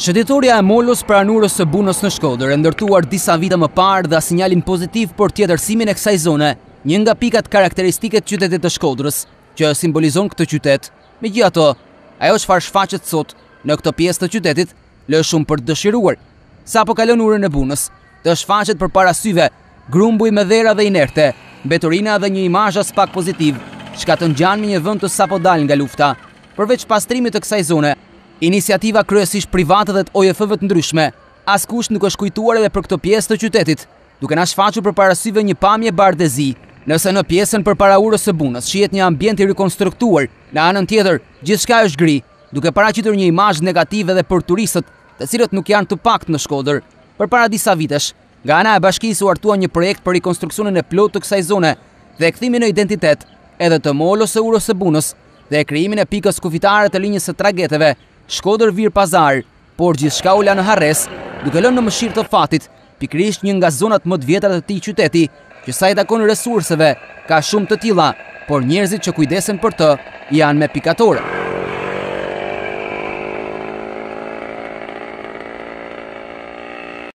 Shëtitoria e Molos pranë Urës së Bunës në Shkodër e ndërtuar disa vite më parë dha sinjalin pozitiv për tjetërsimin e kësaj zone, një nga pikat karakteristike të qytetit të Shkodrës, që simbolizon këtë qytet. Megjithatë, ajo çfarë shfaqet sot në këtë pjesë të qytetit, lë shumë për të dëshiruar. Sapo kalon Urën e Bunës, të shfaqet përpara syve Grumbuj me dhera dhe inerte, mbeturina dhe një imazh aspak pozitiv, çka të ngjan me një vend të sapodalë nga lufta. Përveç pastrimit të kësaj zone, iniciativa kryesisht private dhe të OJF-ve të ndryshme, askush nuk është kujtuar edhe për këtë pjesë të qytetit, duke na shfaqur përpara syve një pamje bardhë e zi. Nëse në pjesën përpara urës së Bunës shihet një ambient i rikonstruktuar, në anën tjetër, gjithçka është gri, duke paraqitur një imazh negativ edhe për turistët, të cilët nuk janë të paktë në Shkodër. Përpara disa vitesh, Nga ana e bashkisë u hartua një projekt për rikonstruksionin e plotë të kësaj zone dhe kthimin në identitet edhe të Molos së Urës së Bunës dhe krijimin e pikës kufitare të linjës së trageteve Shkodër-Virpazar, por gjithçka u la në harresë, duke lënë në mëshirë të fatit pikërisht një nga zonat më të vjetra të këtij qyteti, që sa i takon resurseve, ka shumë të tilla, por njerëzit që kujdesen për të janë me pikatore.